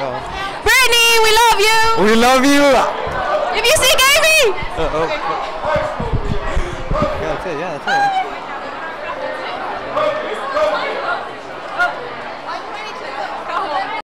go. Britney, we love you. We love you. If you see Gaby. Uh, oh. Yeah, that's it. Yeah, that's it.